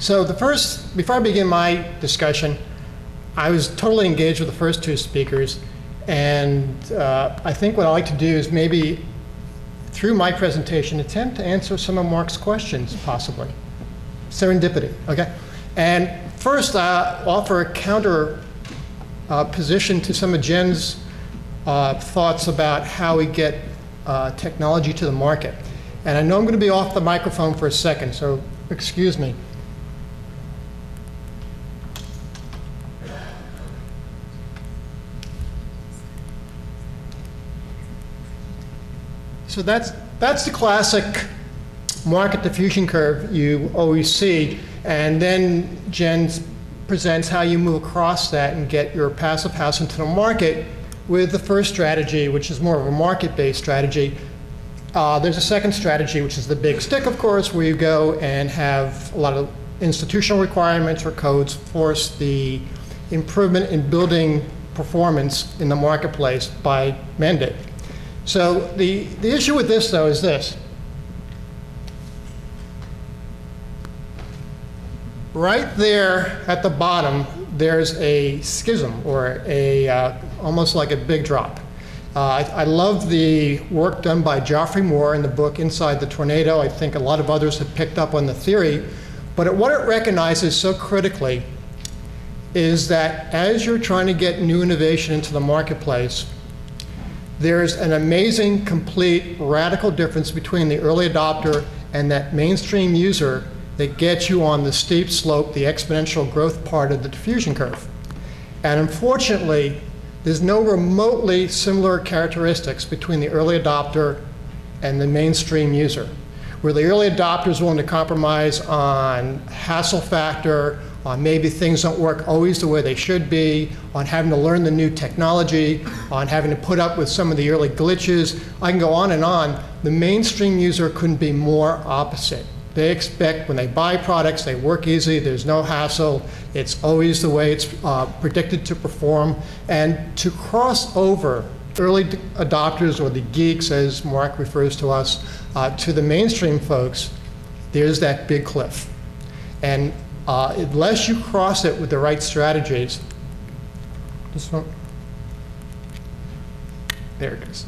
So the first, before I begin my discussion, I was totally engaged with the first two speakers, and uh, I think what I'd like to do is maybe, through my presentation, attempt to answer some of Mark's questions, possibly. Serendipity, okay? And first, uh, offer a counter uh, position to some of Jen's uh, thoughts about how we get uh, technology to the market. And I know I'm going to be off the microphone for a second, so excuse me. So that's, that's the classic market diffusion curve you always see. And then Jen presents how you move across that and get your passive house into the market with the first strategy, which is more of a market-based strategy. Uh, there's a second strategy, which is the big stick, of course, where you go and have a lot of institutional requirements or codes force the improvement in building performance in the marketplace by mandate. So the, the issue with this, though, is this. Right there at the bottom, there's a schism or a uh, almost like a big drop. Uh, I, I, love the work done by Geoffrey Moore in the book Inside the Tornado. I think a lot of others have picked up on the theory. But it, what it recognizes so critically is that as you're trying to get new innovation into the marketplace, there's an amazing, complete, radical difference between the early adopter and that mainstream user that gets you on the steep slope, the exponential growth part of the diffusion curve. And unfortunately, there's no remotely similar characteristics between the early adopter and the mainstream user. Where the early adopter is willing to compromise on hassle factor, on maybe things don't work always the way they should be, on having to learn the new technology, on having to put up with some of the early glitches. I can go on and on. The mainstream user couldn't be more opposite. They expect when they buy products, they work easy, there's no hassle, it's always the way it's uh, predicted to perform. And to cross over early adopters or the geeks, as Mark refers to us, uh, to the mainstream folks, there's that big cliff. And uh, unless you cross it with the right strategies, this one, there it is.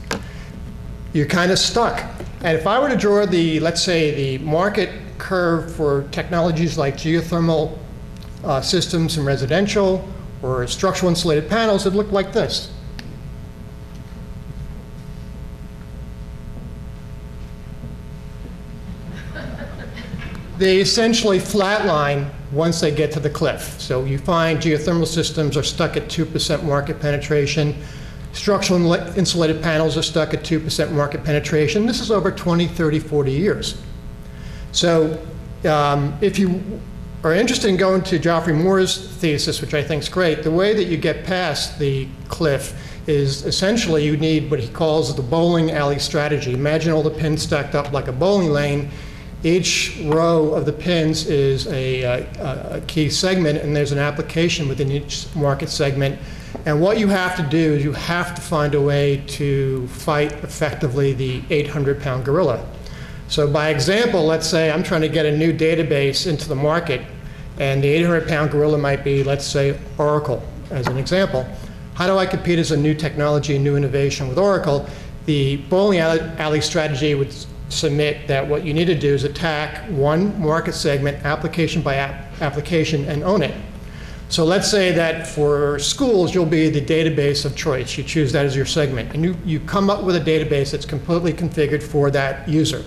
You're kind of stuck. And if I were to draw the, let's say, the market curve for technologies like geothermal uh, systems in residential or structural insulated panels, it looked like this. They essentially flatline once they get to the cliff. So you find geothermal systems are stuck at 2% market penetration. Structural insulated panels are stuck at 2% market penetration. This is over 20, 30, 40 years. So um, if you are interested in going to Geoffrey Moore's thesis, which I think is great, the way that you get past the cliff is essentially you need what he calls the bowling alley strategy. Imagine all the pins stacked up like a bowling lane each row of the pins is a, a, a, key segment, and there's an application within each market segment. And what you have to do is you have to find a way to fight effectively the 800 pound gorilla. So, by example, let's say I'm trying to get a new database into the market, and the 800 pound gorilla might be, let's say, Oracle, as an example. How do I compete as a new technology, new innovation with Oracle? The bowling alley strategy would submit that what you need to do is attack one market segment, application by application, and own it. So let's say that for schools, you'll be the database of choice. You choose that as your segment. And you, you come up with a database that's completely configured for that user.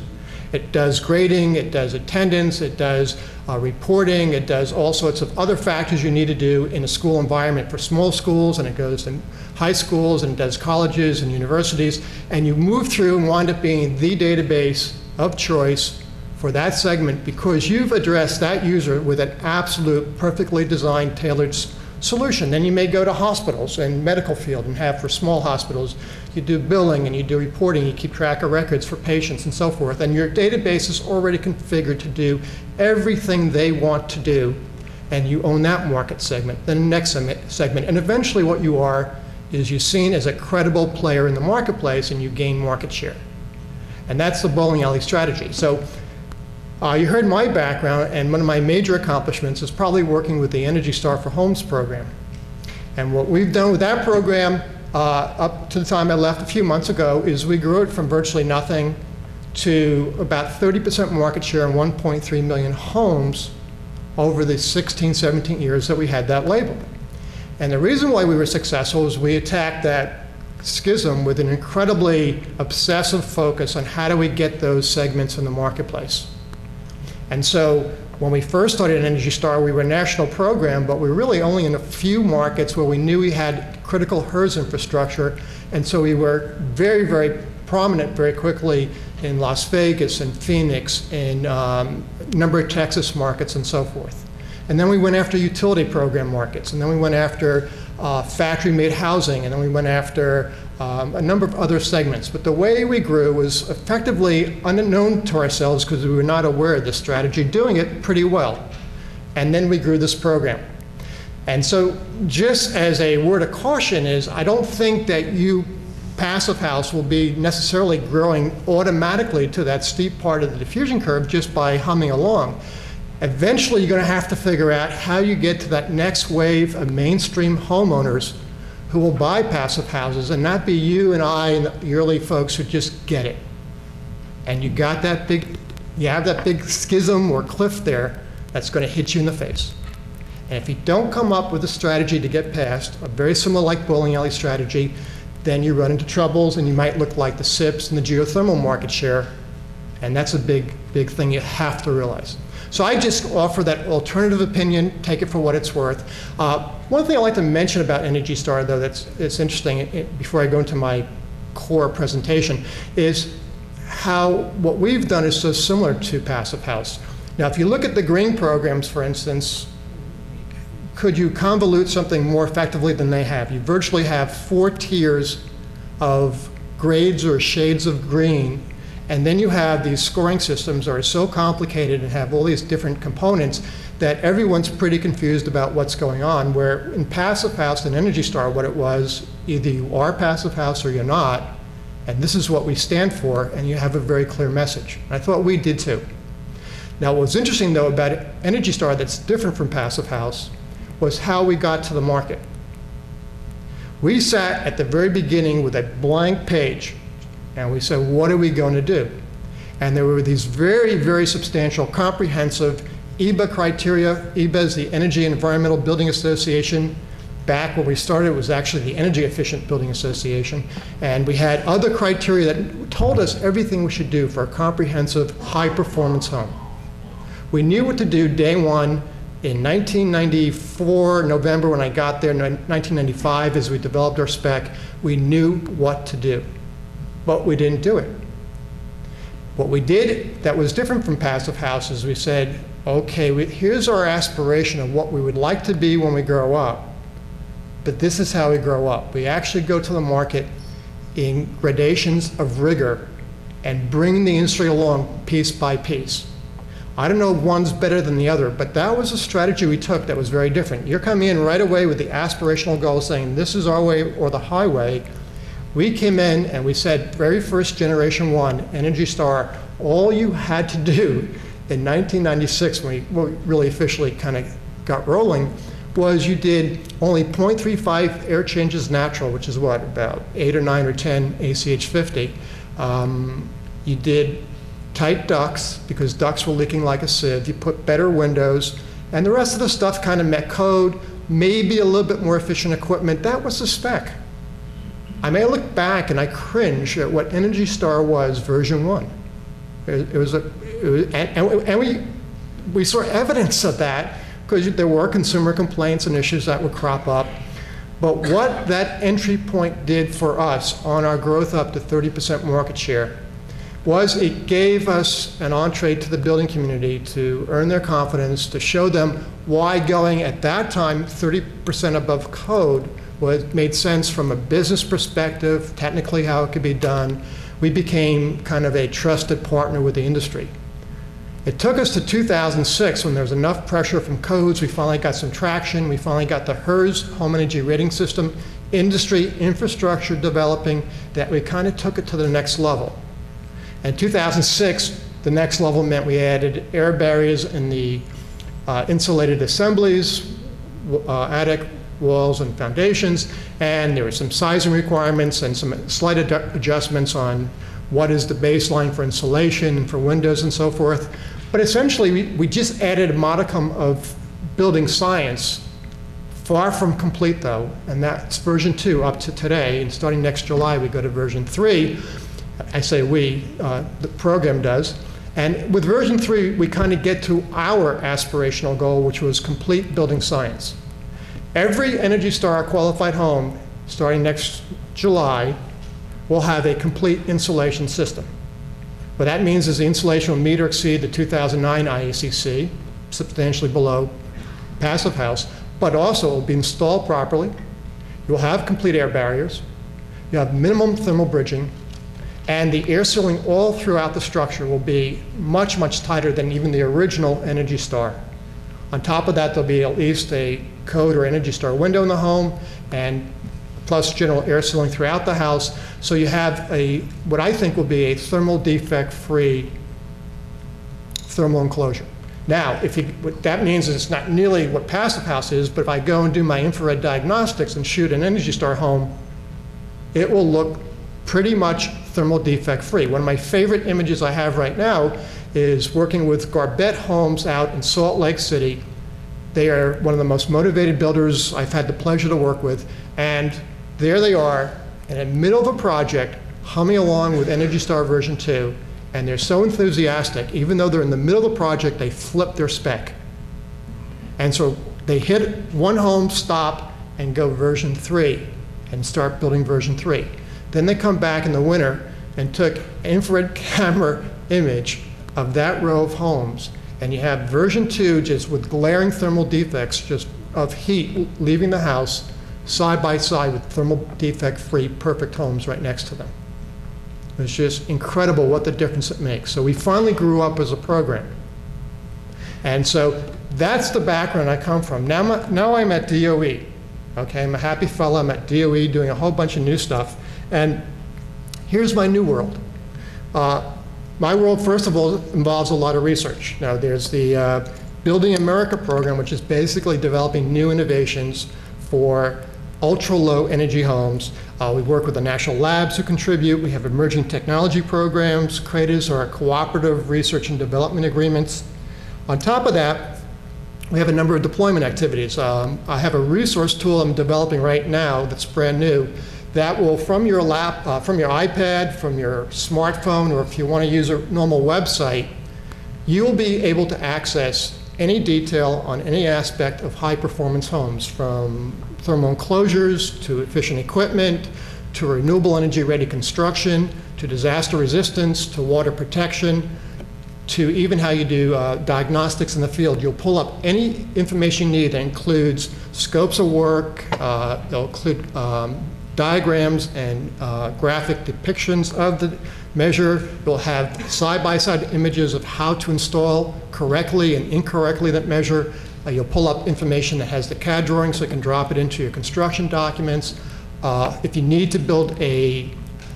It does grading, it does attendance, it does uh, reporting, it does all sorts of other factors you need to do in a school environment for small schools, and it goes to high schools, and does colleges and universities. And you move through and wind up being the database of choice for that segment because you've addressed that user with an absolute, perfectly designed, tailored solution. Then you may go to hospitals and medical field and have for small hospitals, you do billing and you do reporting, you keep track of records for patients and so forth. And your database is already configured to do everything they want to do. And you own that market segment, then the next segment. And eventually what you are is you're seen as a credible player in the marketplace and you gain market share. And that's the bowling alley strategy. So Uh, you heard my background, and one of my major accomplishments is probably working with the Energy Star for Homes program. And what we've done with that program uh, up to the time I left a few months ago is we grew it from virtually nothing to about 30% market share in 1.3 million homes over the 16, 17 years that we had that label. And the reason why we were successful is we attacked that schism with an incredibly obsessive focus on how do we get those segments in the marketplace. And so when we first started Energy Star, we were a national program, but we were really only in a few markets where we knew we had critical HERS infrastructure. And so we were very, very prominent very quickly in Las Vegas and Phoenix and um, a number of Texas markets and so forth. And then we went after utility program markets, and then we went after uh, factory-made housing, and then we went after um, a number of other segments. But the way we grew was effectively unknown to ourselves because we were not aware of this strategy, doing it pretty well. And then we grew this program. And so just as a word of caution is, I don't think that you passive house will be necessarily growing automatically to that steep part of the diffusion curve just by humming along. Eventually, you're going to have to figure out how you get to that next wave of mainstream homeowners who will buy passive houses and not be you and I and the early folks who just get it. And you got that big, you have that big schism or cliff there that's going to hit you in the face. And if you don't come up with a strategy to get past, a very similar like bowling alley strategy, then you run into troubles and you might look like the SIPs and the geothermal market share. And that's a big, big thing you have to realize. So I just offer that alternative opinion, take it for what it's worth. Uh, one thing I'd like to mention about Energy Star, though, that's, that's interesting it, before I go into my core presentation, is how what we've done is so similar to Passive House. Now, if you look at the green programs, for instance, could you convolute something more effectively than they have? You virtually have four tiers of grades or shades of green and then you have these scoring systems that are so complicated and have all these different components that everyone's pretty confused about what's going on. Where in Passive House and Energy Star, what it was, either you are Passive House or you're not, and this is what we stand for, and you have a very clear message. And I thought we did too. Now, what's interesting though about Energy Star that's different from Passive House was how we got to the market. We sat at the very beginning with a blank page and we said, what are we going to do? And there were these very, very substantial, comprehensive EBA criteria. EBA is the Energy Environmental Building Association. Back when we started, it was actually the Energy Efficient Building Association. And we had other criteria that told us everything we should do for a comprehensive, high performance home. We knew what to do day one. In 1994, November, when I got there, 1995, as we developed our spec, we knew what to do but we didn't do it. What we did that was different from passive house is we said, okay, we, here's our aspiration of what we would like to be when we grow up, but this is how we grow up. We actually go to the market in gradations of rigor and bring the industry along piece by piece. I don't know if one's better than the other, but that was a strategy we took that was very different. You're coming in right away with the aspirational goal saying this is our way or the highway, we came in and we said, very first generation one, Energy Star, all you had to do in 1996, when we really officially kind of got rolling, was you did only 0.35 air changes natural, which is what, about 8 or 9 or 10 ACH 50. Um, you did tight ducts because ducts were leaking like a sieve. You put better windows, and the rest of the stuff kind of met code, maybe a little bit more efficient equipment. That was the spec. I may look back and I cringe at what Energy Star was version one. It, it was a, it was, and, and, we, we saw evidence of that because there were consumer complaints and issues that would crop up. But what that entry point did for us on our growth up to 30% market share was it gave us an entree to the building community to earn their confidence, to show them why going at that time 30% above code was, made sense from a business perspective, technically how it could be done. We became kind of a trusted partner with the industry. It took us to 2006 when there was enough pressure from codes. We finally got some traction. We finally got the HERS, Home Energy Rating System, industry infrastructure developing that we kind of took it to the next level. In 2006, The next level meant we added air barriers in the uh, insulated assemblies, uh, attic walls and foundations, and there were some sizing requirements and some slight ad- adjustments on what is the baseline for insulation and for windows and so forth. But essentially, we, we just added a modicum of building science Far from complete, though, and that's version two up to today. And starting next July, we go to version three. I say we, uh, the program does. And with version three, we kind of get to our aspirational goal, which was complete building science. Every Energy Star qualified home, starting next July, will have a complete insulation system. What that means is the insulation will meet or exceed the 2009 IECC, substantially below passive house, but also will be installed properly. You'll have complete air barriers. You have minimum thermal bridging, and the air sealing all throughout the structure will be much, much tighter than even the original Energy Star. On top of that, there'll be at least a code or Energy Star window in the home, and plus general air sealing throughout the house. So you have a, what I think will be a thermal defect-free thermal enclosure. Now, if you, what that means is it's not nearly what Passive House is, but if I go and do my infrared diagnostics and shoot an Energy Star home, it will look pretty much thermal defect free. One of my favorite images I have right now is working with Garbett Homes out in Salt Lake City. They are one of the most motivated builders I've had the pleasure to work with, and there they are in the middle of a project, humming along with Energy Star version 2, and they're so enthusiastic, even though they're in the middle of the project, they flip their spec. And so they hit one home, stop, and go version three, and start building version three. Then they come back in the winter and took infrared camera image of that row of homes, and you have version two just with glaring thermal defects, just of heat leaving the house, side by side with thermal defect-free perfect homes right next to them. It's just incredible what the difference it makes. So we finally grew up as a program. And so that's the background I come from. Now, I'm- now I'm at DOE. Okay, I'm a happy fellow. I'm at DOE doing a whole bunch of new stuff. And here's my new world. Uh, my world, first of all, involves a lot of research. Now, there's the uh, Building America program, which is basically developing new innovations for ultra-low energy homes. Uh, we work with the national labs who contribute. We have emerging technology programs. CRADAs are cooperative research and development agreements. On top of that, we have a number of deployment activities. Um, I have a resource tool I'm developing right now that's brand new that will, from your lap, uh, from your iPad, from your smartphone, or if you want to use a normal website, you'll be able to access any detail on any aspect of high performance homes, from thermal enclosures to efficient equipment to renewable energy ready construction to disaster resistance to water protection to even how you do uh, diagnostics in the field. You'll pull up any information you need that includes scopes of work, uh, it'll include um, diagrams and uh, graphic depictions of the measure. You'll have side-by-side images of how to install correctly and incorrectly that measure. Uh, You'll pull up information that has the CAD drawing so you can drop it into your construction documents. Uh, If you need to build a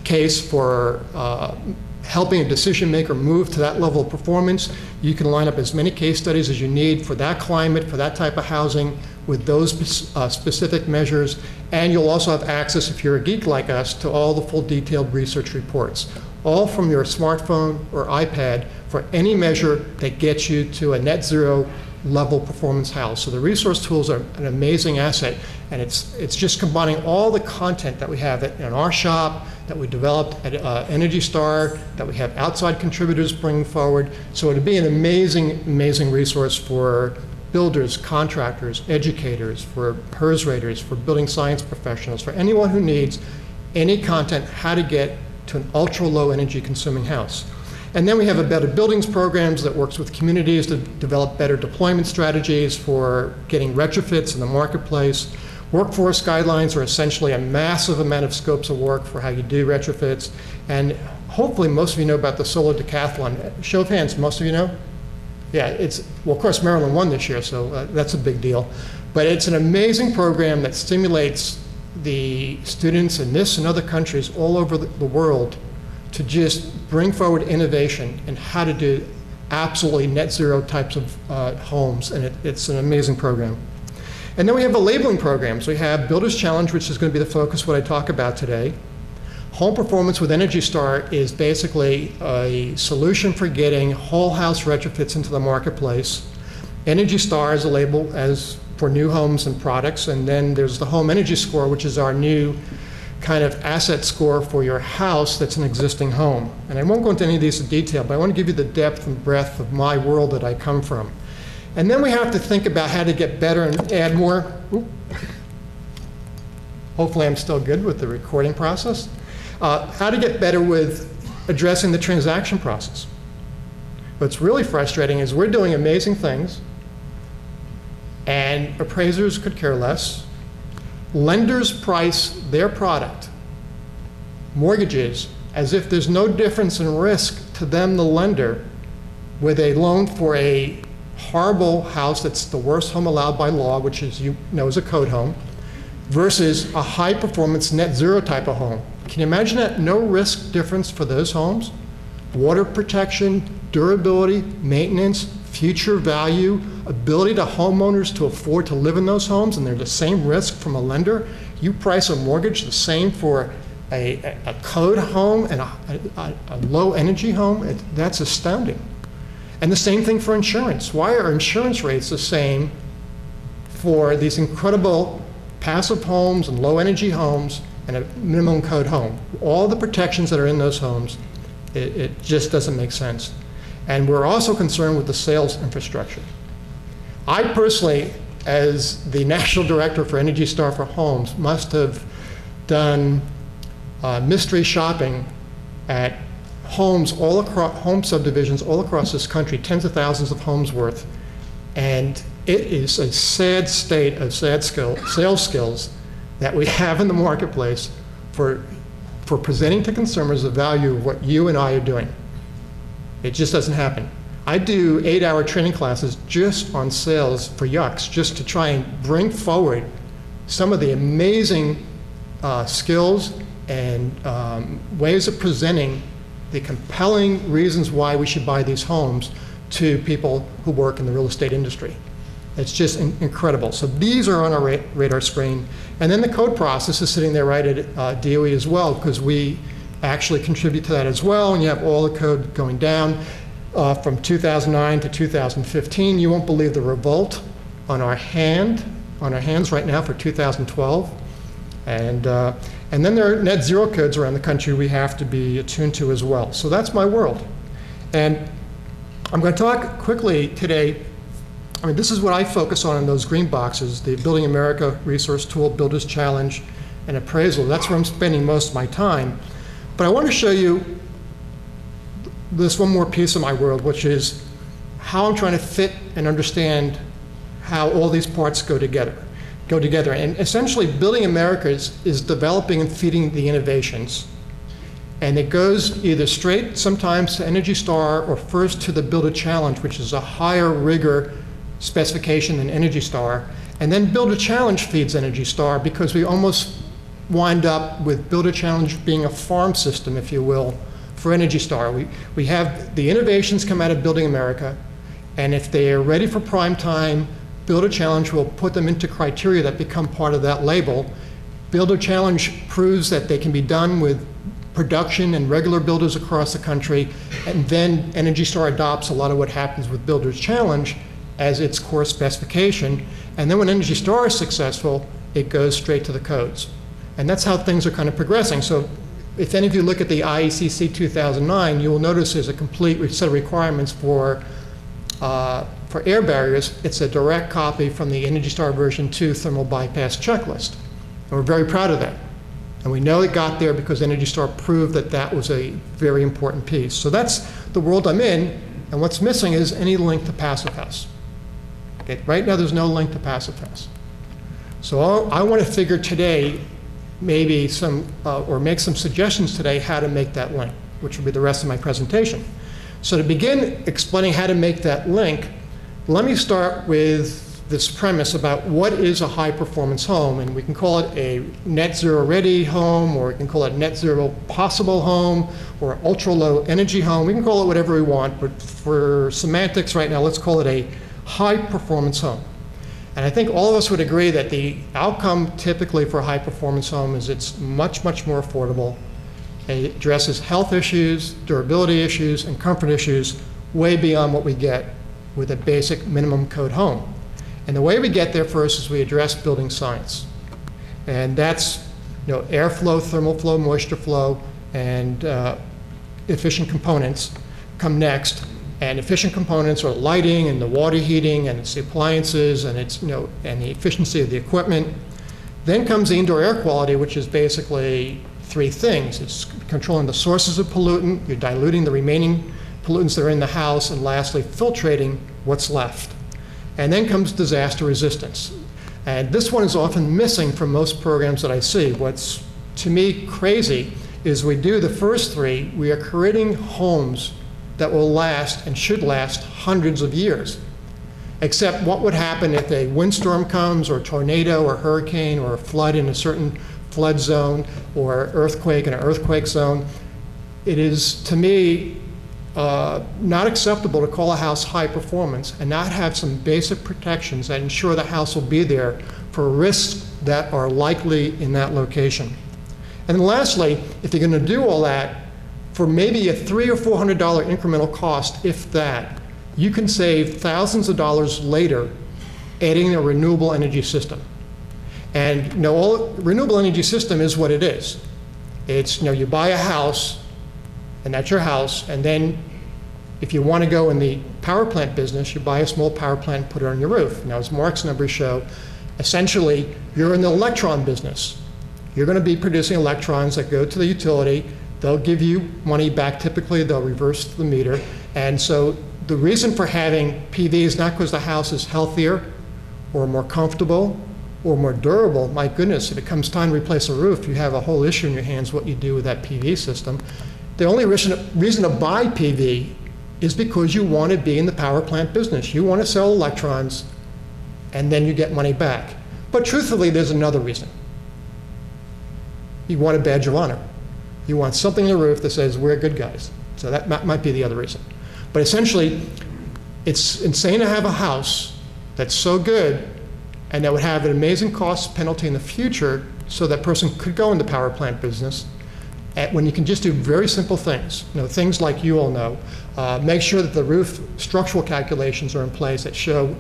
case for uh, helping a decision maker move to that level of performance, you can line up as many case studies as you need for that climate, for that type of housing, with those uh, specific measures. And you'll also have access, if you're a geek like us, to all the full detailed research reports, all from your smartphone or iPad for any measure that gets you to a net zero level performance house. So the resource tools are an amazing asset, and it's, it's just combining all the content that we have in our shop, that we developed at uh, Energy Star, that we have outside contributors bringing forward. So it'd be an amazing, amazing resource for builders, contractors, educators, for HERS raters, for building science professionals, for anyone who needs any content, how to get to an ultra-low energy consuming house. And then we have a Better Buildings programs that works with communities to develop better deployment strategies for getting retrofits in the marketplace. Workforce guidelines are essentially a massive amount of scopes of work for how you do retrofits. And hopefully, most of you know about the solar decathlon. Show of hands, most of you know? Yeah, it's, well, of course, Maryland won this year, so uh, that's a big deal. But it's an amazing program that stimulates the students in this and other countries all over the the world to just bring forward innovation and how to do absolutely net zero types of uh, homes, and it, it's an amazing program. And then we have the labeling programs. We have Builders Challenge, which is going to be the focus of what I talk about today. Home Performance with Energy Star is basically a solution for getting whole house retrofits into the marketplace. Energy Star is a label as for new homes and products, and then there's the Home Energy Score, which is our new kind of asset score for your house that's an existing home. And I won't go into any of these in detail, but I want to give you the depth and breadth of my world that I come from. And then we have to think about how to get better and add more. Oop. Hopefully I'm still good with the recording process. Uh, how to get better with addressing the transaction process. What's really frustrating is we're doing amazing things, and appraisers could care less. Lenders price their product, mortgages, as if there's no difference in risk to them, the lender, with a loan for a horrible house that's the worst home allowed by law, which is you know is a code home, versus a high performance net zero type of home. Can you imagine that no risk difference for those homes? Water protection, durability, maintenance, future value, ability to homeowners to afford to live in those homes, and they're the same risk from a lender. You price a mortgage the same for a, a code home and a, a, a low energy home. It, that's astounding. And the same thing for insurance. Why are insurance rates the same for these incredible passive homes and low energy homes and a minimum code home? All the protections that are in those homes, it, it just doesn't make sense. And we're also concerned with the sales infrastructure. I personally, as the national director for Energy Star for Homes, must have done uh, mystery shopping at homes all across, home subdivisions all across this country, tens of thousands of homes worth. And it is a sad state of sad skill, sales skills that we have in the marketplace for, for presenting to consumers the value of what you and I are doing. It just doesn't happen. I do eight hour training classes just on sales for yucks, just to try and bring forward some of the amazing uh, skills and um, ways of presenting the compelling reasons why we should buy these homes to people who work in the real estate industry. It's just in incredible. So these are on our ra radar screen. And then the code process is sitting there right at uh, DOE as well, because we actually contribute to that as well. And you have all the code going down uh, from 2009 to 2015. You won't believe the revolt on our hand, on our hands right now for 2012. And uh, and then there are net zero codes around the country we have to be attuned to as well. So that's my world. And I'm going to talk quickly today. I mean, this is what I focus on in those green boxes the Building America Resource Tool, Builders Challenge, and Appraisal. That's where I'm spending most of my time. But I want to show you this one more piece of my world, which is how I'm trying to fit and understand how all these parts go together go together. And essentially, Building America is, is developing and feeding the innovations. And it goes either straight sometimes to Energy Star or first to the Builder Challenge, which is a higher rigor specification than Energy Star. And then Builder Challenge feeds Energy Star because we almost wind up with Builder Challenge being a farm system, if you will, for Energy Star. We, we have the innovations come out of Building America, and if they are ready for prime time, Builder Challenge will put them into criteria that become part of that label. Builder Challenge proves that they can be done with production and regular builders across the country, and then Energy Star adopts a lot of what happens with Builder's Challenge as its core specification. And then when Energy Star is successful, it goes straight to the codes. And that's how things are kind of progressing. So if any of you look at the IECC 2009, you will notice there's a complete set of requirements for uh, for air barriers, it's a direct copy from the Energy Star version 2 thermal bypass checklist. And we're very proud of that. And we know it got there because Energy Star proved that that was a very important piece. So that's the world I'm in, and what's missing is any link to Passive House. Okay, right now there's no link to Passive House. So i want to figure today maybe some, uh, or make some suggestions today how to make that link, which will be the rest of my presentation. So to begin explaining how to make that link, let me start with this premise about what is a high-performance home, and we can call it a net zero ready home, or we can call it net zero possible home, or ultra-low energy home. We can call it whatever we want, but for semantics right now, let's call it a high-performance home. And I think all of us would agree that the outcome typically for a high-performance home is it's much, much more affordable. It addresses health issues, durability issues, and comfort issues way beyond what we get with a basic minimum code home. And the way we get there first is we address building science. And that's you know, airflow, thermal flow, moisture flow, and uh, efficient components come next. And efficient components are lighting and the water heating and it's the appliances and it's, you know, and the efficiency of the equipment. Then comes the indoor air quality, which is basically three things. It's controlling the sources of pollutant, you're diluting the remaining pollutants that are in the house, and lastly, filtrating what's left. And then comes disaster resistance. And this one is often missing from most programs that I see. What's, to me, crazy is we do the first three, we are creating homes that will last and should last hundreds of years. Except what would happen if a windstorm comes, or a tornado, or hurricane, or a flood in a certain flood zone, or earthquake in an earthquake zone? It is, to me, uh, not acceptable to call a house high performance and not have some basic protections that ensure the house will be there for risks that are likely in that location. And lastly, if you're going to do all that, for maybe a three or four hundred dollar incremental cost, if that, you can save thousands of dollars later adding a renewable energy system. And you know, all, renewable energy system is what it is. It's, you know, you buy a house, and that's your house, and then if you want to go in the power plant business, you buy a small power plant, put it on your roof. Now, as Mark's numbers show, essentially, you're in the electron business. You're going to be producing electrons that go to the utility. They'll give you money back. Typically, they'll reverse the meter. And so the reason for having PV is not because the house is healthier or more comfortable or more durable. My goodness, if it comes time to replace a roof, you have a whole issue in your hands what you do with that PV system. The only reason, reason to buy PV is because you want to be in the power plant business. You want to sell electrons and then you get money back. But truthfully, there's another reason. You want a badge of honor. You want something in the roof that says, we're good guys. So that might be the other reason. But essentially, it's insane to have a house that's so good and that would have an amazing cost penalty in the future so that person could go into the power plant business when you can just do very simple things. You know, things like you all know. Uh, make sure that the roof structural calculations are in place that show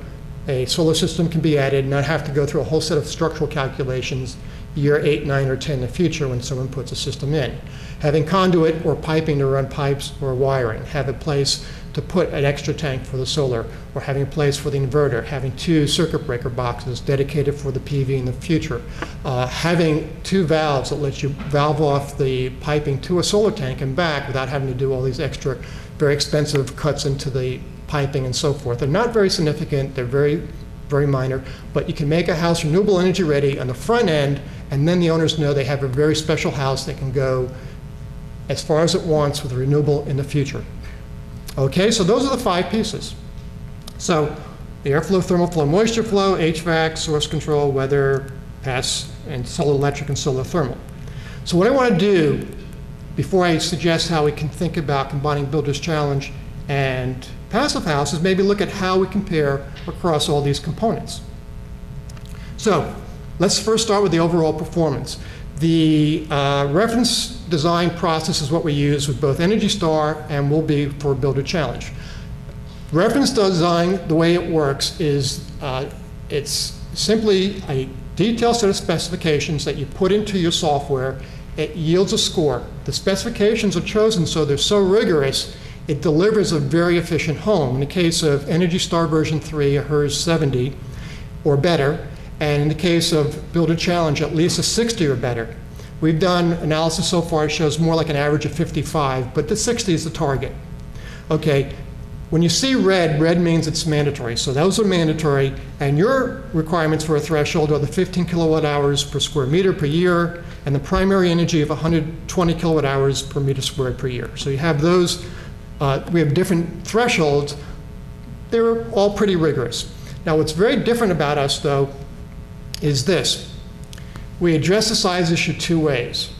a solar system can be added and not have to go through a whole set of structural calculations year 8, 9, or 10 in the future when someone puts a system in. Having conduit or piping to run pipes or wiring. Have a place to put an extra tank for the solar, or having a place for the inverter, having two circuit breaker boxes dedicated for the PV in the future, uh, having two valves that let you valve off the piping to a solar tank and back without having to do all these extra, very expensive cuts into the piping and so forth. They're not very significant, they're very, very minor, but you can make a house renewable energy ready on the front end, and then the owners know they have a very special house that can go as far as it wants with renewable in the future. Okay, so those are the five pieces. So the airflow, thermal flow, moisture flow, HVAC, source control, weather, pass, and solar electric and solar thermal. So what I want to do before I suggest how we can think about combining Builder's Challenge and Passive House is maybe look at how we compare across all these components. So let's first start with the overall performance. The uh, reference design process is what we use with both Energy Star and will be for Builder Challenge. Reference design, the way it works is uh, it's simply a detailed set of specifications that you put into your software. It yields a score. The specifications are chosen so they're so rigorous, it delivers a very efficient home. In the case of Energy Star version 3, a HERS 70 or better, and in the case of Builder Challenge, at least a 60 or better. We've done analysis so far, it shows more like an average of 55, but the 60 is the target. Okay, when you see red, red means it's mandatory. So those are mandatory, and your requirements for a threshold are the 15 kilowatt hours per square meter per year, and the primary energy of 120 kilowatt hours per meter squared per year. So you have those, uh, we have different thresholds. They're all pretty rigorous. Now, what's very different about us, though, is this. We address the size issue two ways.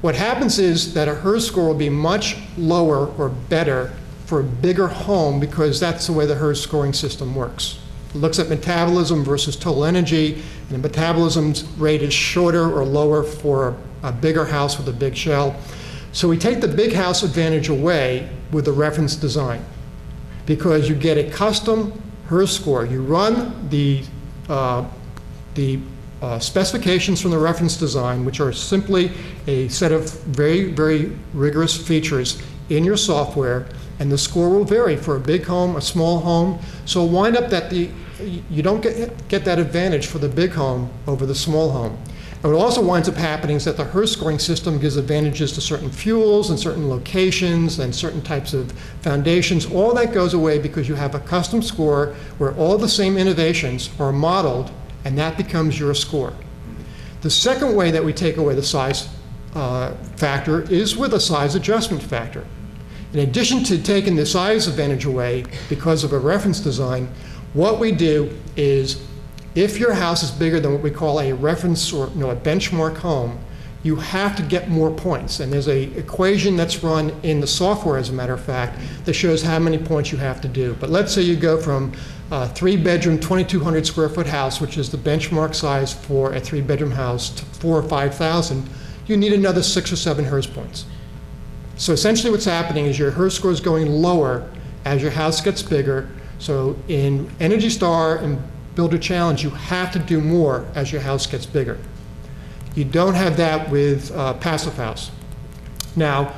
What happens is that a HERS score will be much lower or better for a bigger home because that's the way the HERS scoring system works. It looks at metabolism versus total energy, and the metabolism rate is shorter or lower for a bigger house with a big shell. So we take the big house advantage away with the reference design because you get a custom HERS score. You run the, uh, the uh, specifications from the reference design, which are simply a set of very, very rigorous features in your software, and the score will vary for a big home, a small home. So wind up that the, you don't get, get that advantage for the big home over the small home. And what also winds up happening is that the HERS scoring system gives advantages to certain fuels and certain locations and certain types of foundations. All that goes away because you have a custom score where all the same innovations are modeled and that becomes your score. The second way that we take away the size uh, factor is with a size adjustment factor. In addition to taking the size advantage away because of a reference design, what we do is if your house is bigger than what we call a reference or no, a benchmark home, you have to get more points. And there's a equation that's run in the software, as a matter of fact, that shows how many points you have to do. But let's say you go from a three bedroom, 2,200 square foot house, which is the benchmark size for a three bedroom house, to four or 5,000, you need another six or seven HERS points. So essentially what's happening is your HERS score is going lower as your house gets bigger. So in Energy Star and Builder Challenge, you have to do more as your house gets bigger. You don't have that with uh, Passive House. Now,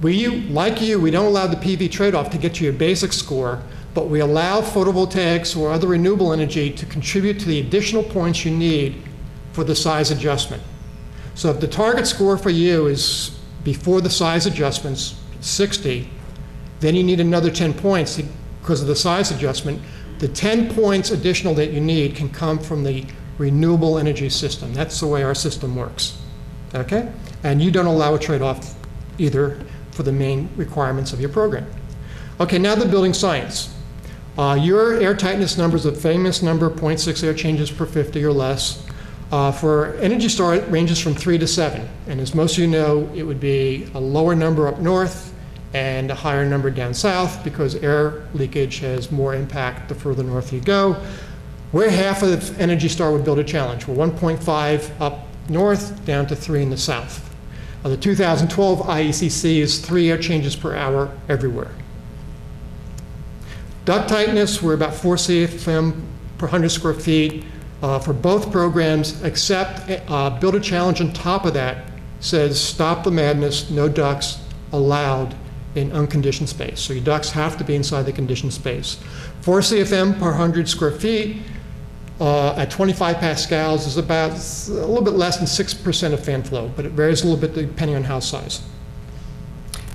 we, like you, we don't allow the PV trade-off to get you a basic score, but we allow photovoltaics or other renewable energy to contribute to the additional points you need for the size adjustment. So if the target score for you is before the size adjustments, 60, then you need another 10 points because of the size adjustment. The 10 points additional that you need can come from the renewable energy system. That's the way our system works. Okay? And you don't allow a trade-off either for the main requirements of your program. Okay, now the building science. Uh, your air tightness number is a famous number, 0.6 air changes per 50 or less. Uh, for Energy Star, it ranges from 3 to 7. And as most of you know, it would be a lower number up north and a higher number down south because air leakage has more impact the further north you go. We're half of Energy Star would Builder Challenge. We're 1.5 up north, down to 3 in the south. Uh, the 2012 IECC is 3 air changes per hour everywhere. Duct tightness, we're about 4 CFM per 100 square feet uh, for both programs, except uh, Builder Challenge on top of that says stop the madness, no ducts allowed in unconditioned space. So your ducts have to be inside the conditioned space. 4 CFM per 100 square feet uh, at 25 pascals is about a little bit less than 6% of fan flow, but it varies a little bit depending on house size.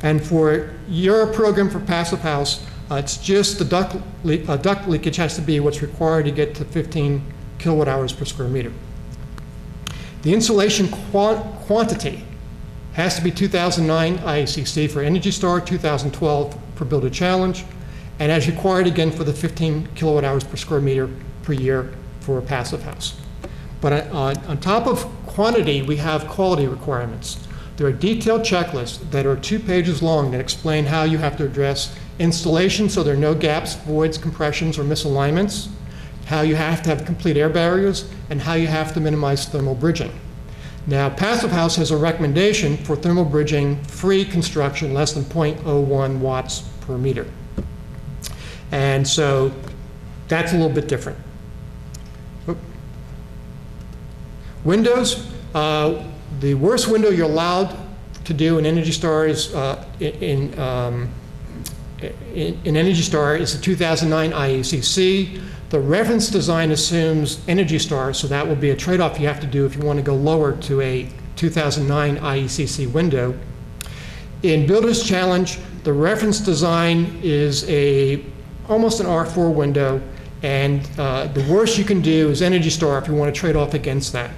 And for your program for Passive House, uh, it's just the duct, le uh, duct leakage has to be what's required to get to 15 kilowatt hours per square meter. The insulation quantity has to be 2009 IECC for Energy Star, 2012 for Builder Challenge, and as required again for the 15 kilowatt hours per square meter per year for a passive house. But uh, on top of quantity, we have quality requirements. There are detailed checklists that are two pages long that explain how you have to address installation so there are no gaps, voids, compressions, or misalignments, how you have to have complete air barriers, and how you have to minimize thermal bridging. Now, Passive House has a recommendation for thermal bridging free construction less than 0.01 watts per meter. And so that's a little bit different. Windows, uh, the worst window you're allowed to do in Energy Star is uh, in, um, in, Energy Star is the 2009 IECC. The reference design assumes Energy Star, so that will be a trade-off you have to do if you want to go lower to a 2009 IECC window. In Builder's Challenge, the reference design is a almost an R4 window, and uh, the worst you can do is Energy Star if you want to trade off against that.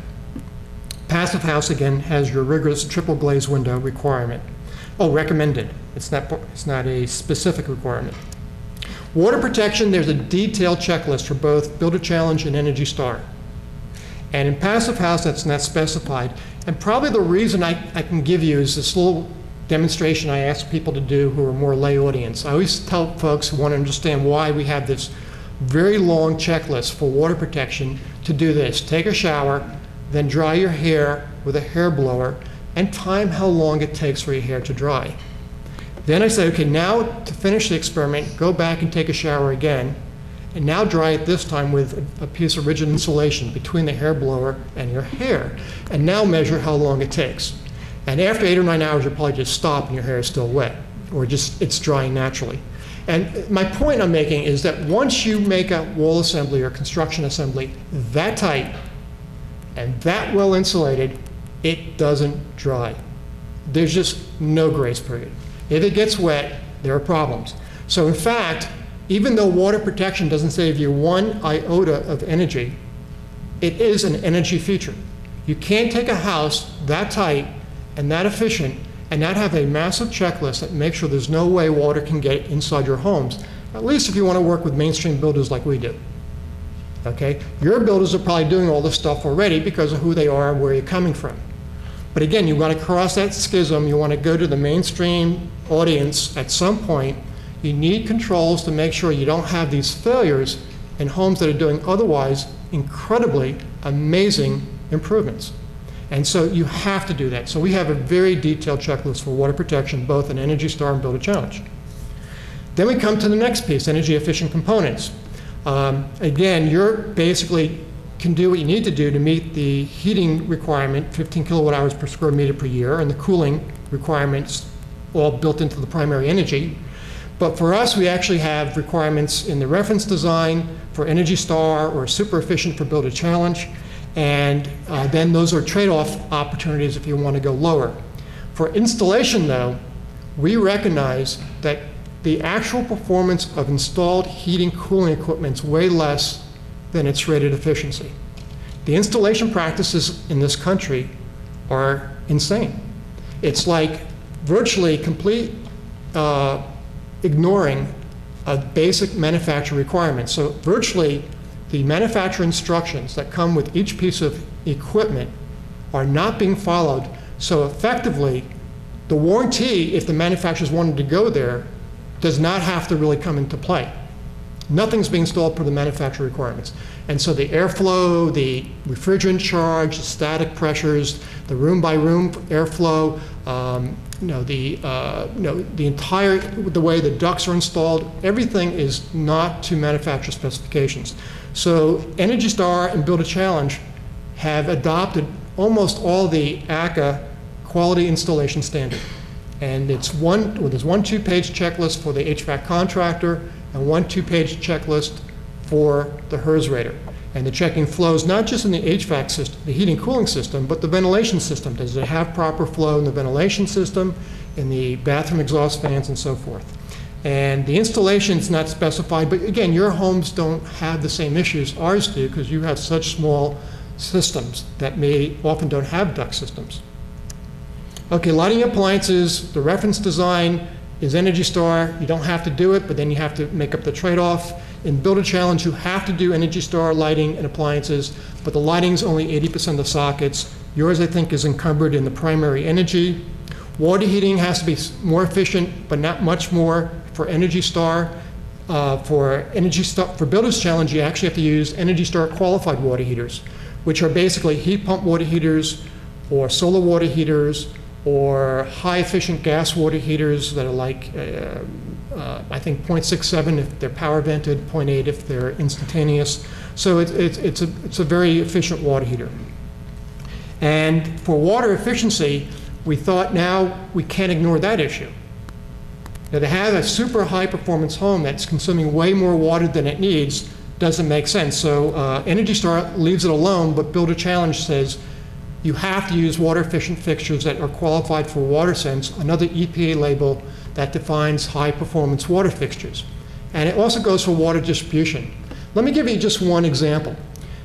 Passive House, again, has your rigorous triple glaze window requirement. Oh, recommended. It's not, it's not a specific requirement. Water protection, there's a detailed checklist for both Builder Challenge and Energy Star. And in Passive House, that's not specified. And probably the reason I, I can give you is this little demonstration I ask people to do who are more lay audience. I always tell folks who want to understand why we have this very long checklist for water protection to do this. Take a shower, then dry your hair with a hair blower, and time how long it takes for your hair to dry. Then I say, okay, now to finish the experiment, go back and take a shower again, and now dry it this time with a, piece of rigid insulation between the hair blower and your hair, and now measure how long it takes. And after eight or nine hours, you'll probably just stop and your hair is still wet, or just it's drying naturally. And my point I'm making is that once you make a wall assembly or construction assembly that tight and that well insulated, it doesn't dry. There's just no grace period. If it gets wet, there are problems. So in fact, even though water protection doesn't save you one iota of energy, it is an energy feature. You can't take a house that tight and that efficient and not have a massive checklist that makes sure there's no way water can get inside your homes, at least if you want to work with mainstream builders like we do. Okay? Your builders are probably doing all this stuff already because of who they are and where you're coming from. But again, you want to cross that schism, you want to go to the mainstream audience at some point. You need controls to make sure you don't have these failures in homes that are doing otherwise incredibly amazing improvements. And so you have to do that. So we have a very detailed checklist for water protection, both in Energy Star and Builder Challenge. Then we come to the next piece, energy efficient components. Um, again, you're basically can do what you need to do to meet the heating requirement, 15 kilowatt hours per square meter per year, and the cooling requirements all built into the primary energy. But for us, we actually have requirements in the reference design for Energy Star or super efficient for Builder Challenge. And uh, then those are trade-off opportunities if you want to go lower. For installation, though, we recognize that the actual performance of installed heating cooling equipment is way less than its rated efficiency. The installation practices in this country are insane. It's like virtually complete uh, ignoring a basic manufacturer requirement. So virtually the manufacturer instructions that come with each piece of equipment are not being followed. So effectively, the warranty, if the manufacturers wanted to go there, does not have to really come into play. Nothing's being installed per the manufacturer requirements. And so the airflow, the refrigerant charge, the static pressures, the room by room airflow, um, you know, the, uh, you know, the entire, the way the ducts are installed, everything is not to manufacturer specifications. So Energy Star and Builder Challenge have adopted almost all the ACCA quality installation standard. And it's one, well, there's one two-page checklist for the HVAC contractor and one two-page checklist for the HERS rater. And the checking flows not just in the HVAC system, the heating cooling system, but the ventilation system. Does it have proper flow in the ventilation system, in the bathroom exhaust fans, and so forth? And the installation is not specified, but again, your homes don't have the same issues ours do because you have such small systems that may often don't have duct systems. Okay, lighting appliances, the reference design is Energy Star. You don't have to do it, but then you have to make up the trade-off. In Builder Challenge, you have to do Energy Star lighting and appliances, but the lighting is only 80% of the sockets. Yours, I think, is encumbered in the primary energy. Water heating has to be more efficient, but not much more for Energy Star. Uh, for Energy Star, for Builders Challenge, you actually have to use Energy Star qualified water heaters, which are basically heat pump water heaters or solar water heaters or high efficient gas water heaters that are like, uh, uh, I think 0.67 if they're power vented, 0.8 if they're instantaneous. So it, it, it's, a, it's a very efficient water heater. And for water efficiency, we thought now we can't ignore that issue. Now, to have a super high performance home that's consuming way more water than it needs doesn't make sense. So uh, Energy Star leaves it alone, but Builder Challenge says you have to use water efficient fixtures that are qualified for WaterSense, another EPA label that defines high performance water fixtures. And it also goes for water distribution. Let me give you just one example.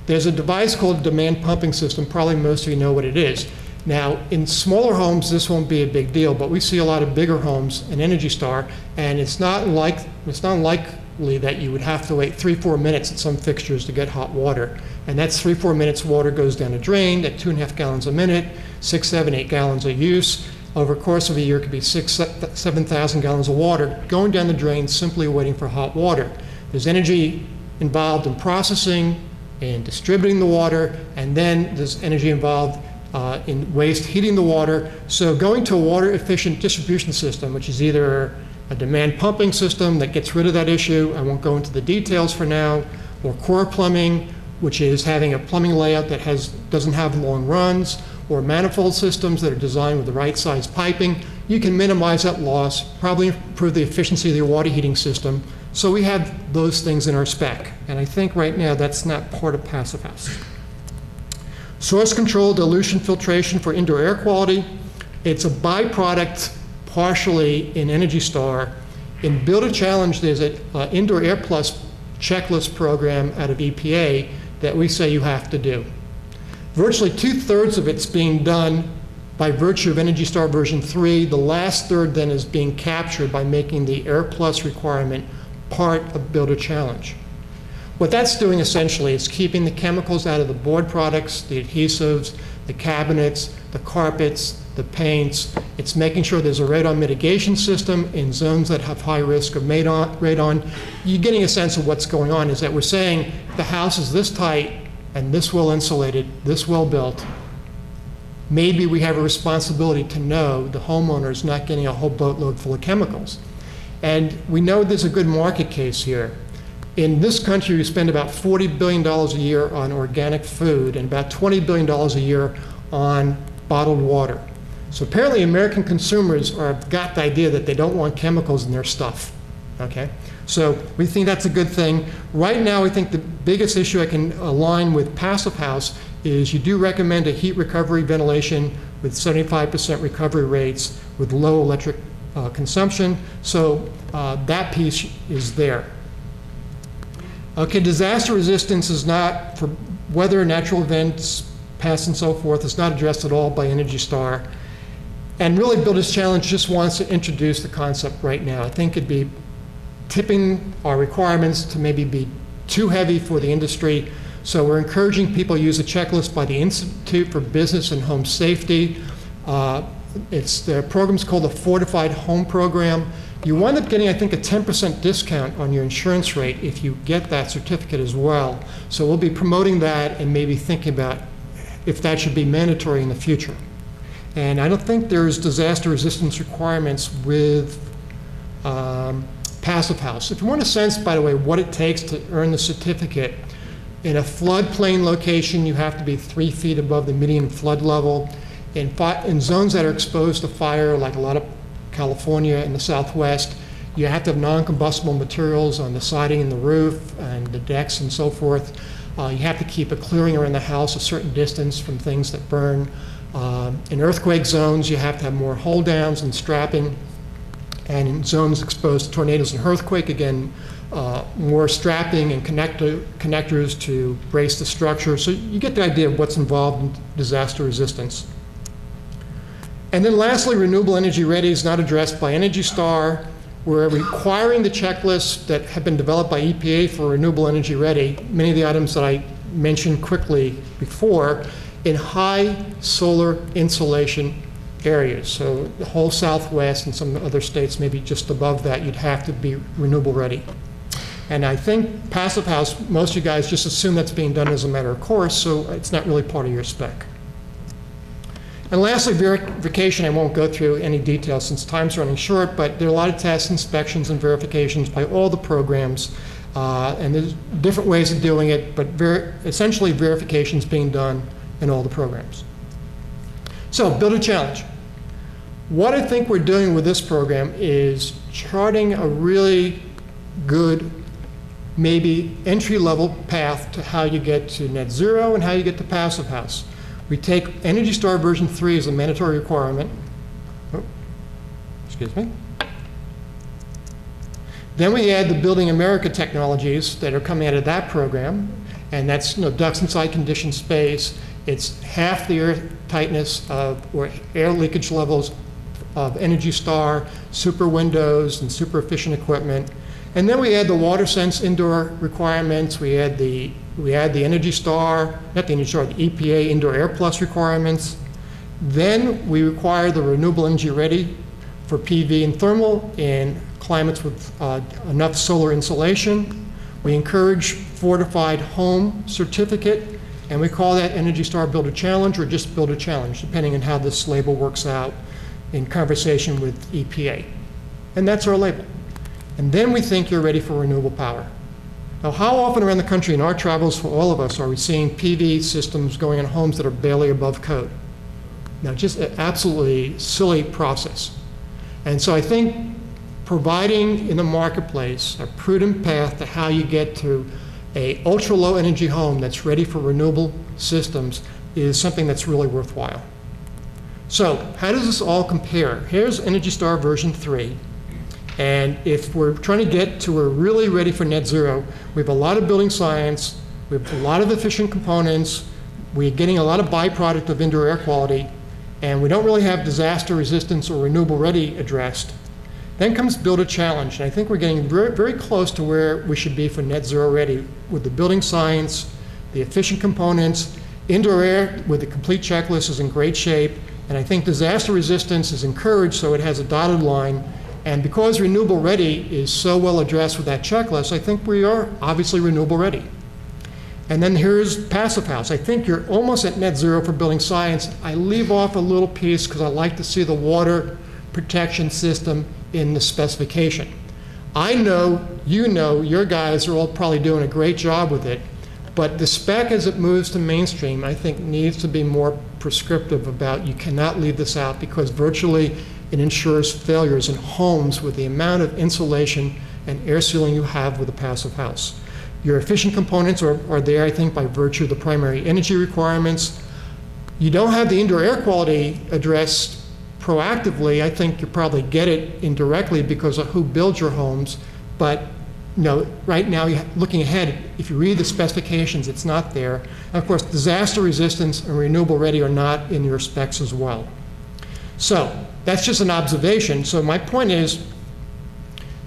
There's a device called a demand pumping system. Probably most of you know what it is. Now, in smaller homes, this won't be a big deal, but we see a lot of bigger homes in Energy Star, and it's not like it's not likely that you would have to wait three, four minutes at some fixtures to get hot water. And that's three, four minutes, water goes down a drain at two and a half gallons a minute, six, seven, eight gallons of use. Over the course of a year, it could be six, 7,000 gallons of water going down the drain simply waiting for hot water. There's energy involved in processing, and distributing the water, and then there's energy involved uh, in waste heating the water. So going to a water efficient distribution system, which is either a demand pumping system that gets rid of that issue, I won't go into the details for now, or core plumbing, which is having a plumbing layout that has, doesn't have long runs, or manifold systems that are designed with the right size piping, you can minimize that loss, probably improve the efficiency of your water heating system. So we have those things in our spec. And I think right now that's not part of Passive House. Source control dilution filtration for indoor air quality. It's a byproduct partially in Energy Star. In Builder Challenge, there's an uh, Indoor Air Plus checklist program out of EPA that we say you have to do. Virtually two-thirds of it's being done by virtue of Energy Star version 3. The last third then is being captured by making the Air Plus requirement part of Builder Challenge. What that's doing essentially is keeping the chemicals out of the board products, the adhesives, the cabinets, the carpets, the paints. It's making sure there's a radon mitigation system in zones that have high risk of radon. You're getting a sense of what's going on is that we're saying the house is this tight and this well insulated, this well built. Maybe we have a responsibility to know the homeowner is not getting a whole boatload full of chemicals. And we know there's a good market case here. In this country, we spend about $40 billion a year on organic food and about $20 billion a year on bottled water. So apparently, American consumers are, got the idea that they don't want chemicals in their stuff. Okay? So we think that's a good thing. Right now, I think the biggest issue I can align with Passive House is you do recommend a heat recovery ventilation with 75% recovery rates with low electric uh, consumption. So uh, that piece is there. Okay, disaster resistance is not for weather, natural events, pests, and so forth. It's not addressed at all by Energy Star. And really, Builders Challenge just wants to introduce the concept right now. I think it'd be tipping our requirements to maybe be too heavy for the industry. So we're encouraging people to use a checklist by the Institute for Business and Home Safety. Uh, it's the program's called the Fortified Home Program. You wind up getting, I think, a 10% discount on your insurance rate if you get that certificate as well. So we'll be promoting that and maybe thinking about if that should be mandatory in the future. And I don't think there's disaster resistance requirements with um, Passive House. If you want a sense, by the way, what it takes to earn the certificate, in a floodplain location, you have to be three feet above the median flood level. In, in zones that are exposed to fire, like a lot of California and the Southwest, you have to have non-combustible materials on the siding and the roof and the decks and so forth. Uh, you have to keep a clearing around the house a certain distance from things that burn. Uh, in earthquake zones, you have to have more hold downs and strapping. And in zones exposed to tornadoes and earthquake, again, uh, more strapping and connector, connectors to brace the structure. So you get the idea of what's involved in disaster resistance. And then lastly, renewable energy ready is not addressed by Energy Star. We're requiring the checklists that have been developed by EPA for renewable energy ready, many of the items that I mentioned quickly before, in high solar insolation areas. So the whole Southwest and some other states, maybe just above that, you'd have to be renewable ready. And I think Passive House, most of you guys just assume that's being done as a matter of course, so it's not really part of your spec. And lastly, verification, I won't go through any details since time's running short, but there are a lot of tests, inspections, and verifications by all the programs. Uh, and there's different ways of doing it, but ver essentially verifications being done in all the programs. So, Builder Challenge. What I think we're doing with this program is charting a really good, maybe entry-level path to how you get to net zero and how you get to passive house. We take Energy Star version 3 as a mandatory requirement. Oh, excuse me. Then we add the Building America technologies that are coming out of that program, and that's you know, ducts inside conditioned space. It's half the air tightness of, or air leakage levels of Energy Star, super windows, and super efficient equipment. And then we add the water sense indoor requirements, we add the, we add the Energy Star, not the Energy Star, the EPA Indoor Air Plus requirements. Then we require the renewable energy ready for PV and thermal in climates with uh, enough solar insolation. We encourage fortified home certificate, and we call that Energy Star Builder Challenge or just Builder Challenge, depending on how this label works out in conversation with EPA. And that's our label. And then we think you're ready for renewable power. Now, how often around the country in our travels for all of us are we seeing PV systems going in homes that are barely above code? Now, just an absolutely silly process. And so I think providing in the marketplace a prudent path to how you get to a ultra low energy home that's ready for renewable systems is something that's really worthwhile. So how does this all compare? Here's Energy Star version 3. And if we're trying to get to we're really ready for net zero, we have a lot of building science, we have a lot of efficient components, we're getting a lot of byproduct of indoor air quality, and we don't really have disaster resistance or renewable ready addressed. Then comes Builder Challenge, and I think we're getting very, very close to where we should be for net zero ready with the building science, the efficient components, indoor air with the complete checklist is in great shape, and I think disaster resistance is encouraged so it has a dotted line. And because renewable ready is so well addressed with that checklist, I think we are obviously renewable ready. And then here's Passive House. I think you're almost at net zero for building science. I leave off a little piece because I like to see the water protection system in the specification. I know, you know, your guys are all probably doing a great job with it, but the spec as it moves to mainstream, I think needs to be more prescriptive about you cannot leave this out because virtually it ensures failures in homes with the amount of insulation and air sealing you have with a passive house. Your efficient components are, are there, I think, by virtue of the primary energy requirements. You don't have the indoor air quality addressed proactively, I think you probably get it indirectly because of who builds your homes. But you know, right now, looking ahead, if you read the specifications, it's not there. And of course, disaster resistance and renewable ready are not in your specs as well. So that's just an observation. So my point is,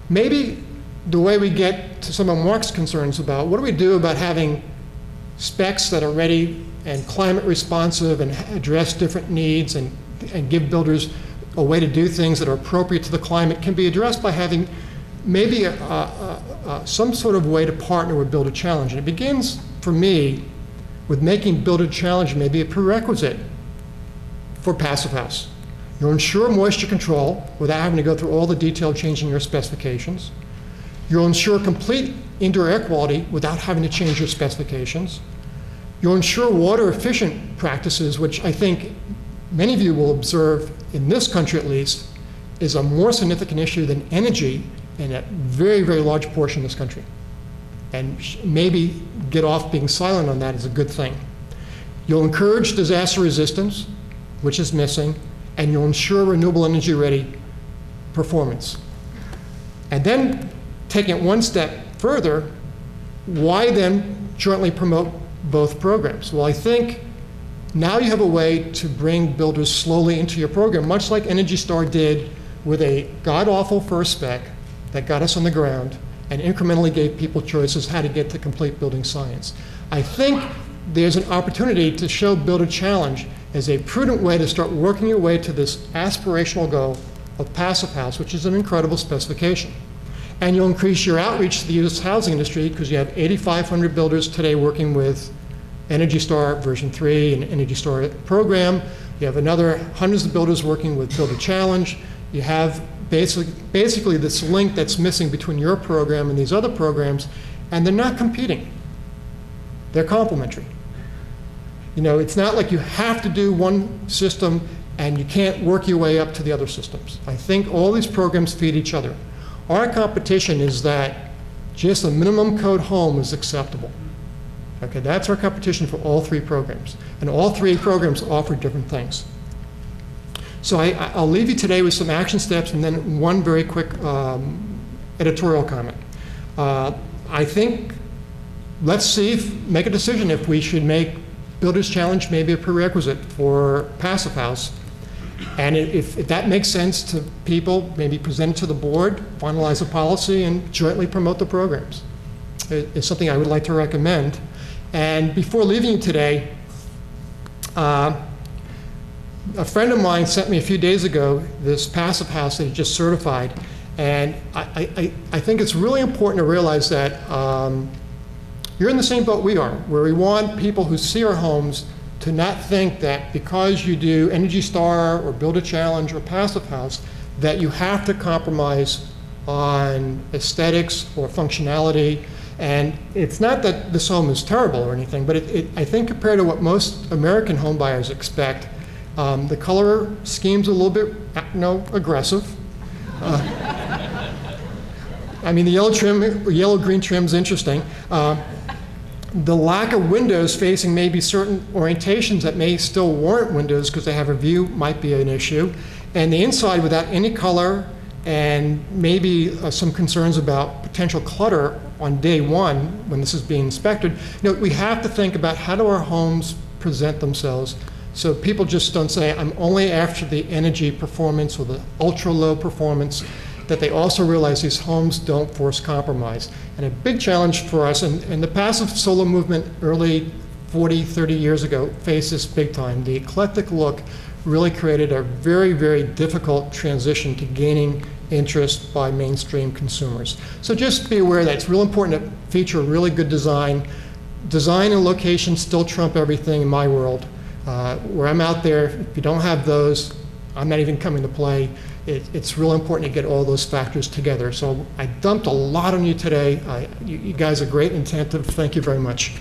maybe the way we get to some of Mark's concerns about what do we do about having specs that are ready and climate responsive and address different needs and and give builders a way to do things that are appropriate to the climate can be addressed by having maybe a, a, a, some sort of way to partner with Builder Challenge. And it begins, for me, with making Builder Challenge maybe a prerequisite for Passive House. You'll ensure moisture control without having to go through all the detailed changing your specifications. You'll ensure complete indoor air quality without having to change your specifications. You'll ensure water efficient practices, which I think many of you will observe, in this country at least, is a more significant issue than energy in a very, very large portion of this country. And maybe get off being silent on that is a good thing. You'll encourage disaster resistance, which is missing, and you'll ensure renewable energy ready performance. And then taking it one step further, why then jointly promote both programs? Well, I think now you have a way to bring builders slowly into your program, much like Energy Star did with a god-awful first spec that got us on the ground and incrementally gave people choices how to get to complete building science. I think there's an opportunity to show Builder Challenge as a prudent way to start working your way to this aspirational goal of Passive House, which is an incredible specification. And you'll increase your outreach to the U.S. housing industry because you have 8,500 builders today working with Energy Star version 3 and Energy Star program. You have another hundreds of builders working with Builder Challenge. You have basically, basically this link that's missing between your program and these other programs, and they're not competing. They're complementary. You know, it's not like you have to do one system and you can't work your way up to the other systems. I think all these programs feed each other. Our competition is that just a minimum code home is acceptable. Okay, that's our competition for all three programs. And all three programs offer different things. So I, will leave you today with some action steps and then one very quick um, editorial comment. Uh, I think let's see if, make a decision if we should make Builders Challenge maybe a prerequisite for Passive House. And if, if that makes sense to people, maybe present it to the board, finalize a policy, and jointly promote the programs. It- It's something I would like to recommend. And before leaving today, uh, a friend of mine sent me a few days ago this passive house that he just certified, and I, I, I- I think it's really important to realize that um, you're in the same boat we are, where we want people who see our homes to not think that because you do Energy Star or Builder Challenge or Passive House, that you have to compromise on aesthetics or functionality. And it's not that this home is terrible or anything, but it, it, I think compared to what most American home buyers expect, um, the color scheme's a little bit, uh, you know, aggressive. I mean, the yellow trim, yellow-green trim's interesting. Uh, The lack of windows facing maybe certain orientations that may still warrant windows because they have a view might be an issue. And the inside without any color and maybe uh, some concerns about potential clutter on day one when this is being inspected. You know, we have to think about how do our homes present themselves so people just don't say, I'm only after the energy performance or the ultra-low performance, that they also realize these homes don't force compromise. And a big challenge for us, and, and the passive solar movement early 40, 30 years ago faced this big time. The eclectic look really created a very, very difficult transition to gaining interest by mainstream consumers. So just be aware that it's real important to feature really good design. Design and location still trump everything in my world. Uh, Where I'm out there, if you don't have those, I'm not even coming to play. It, it's real important to get all those factors together. So I dumped a lot on you today. I, you, you guys are great and attentive. Thank you very much.